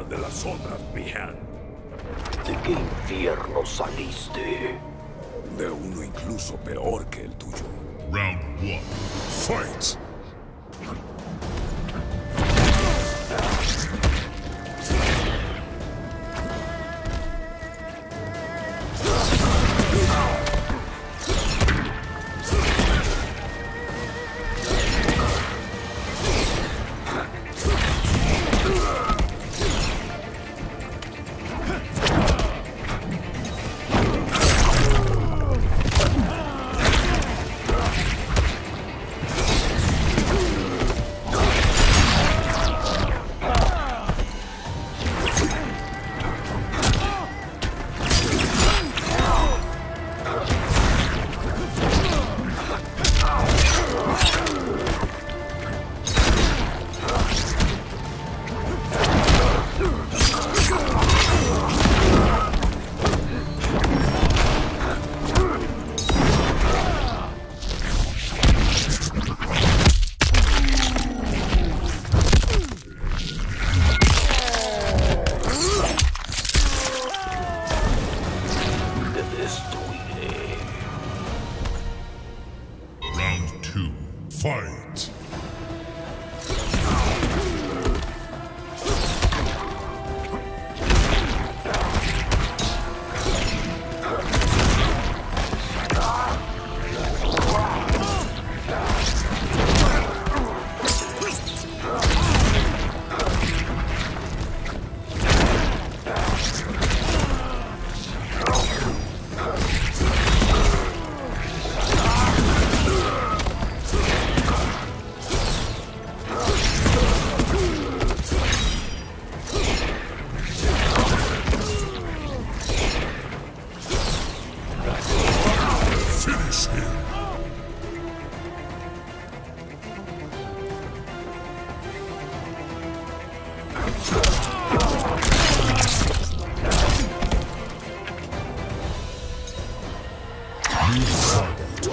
de las ondas, Mihan. ¿De qué infierno saliste? De uno incluso peor que el tuyo. Round 1. Fight! Two. Fight! Finish him! You failed,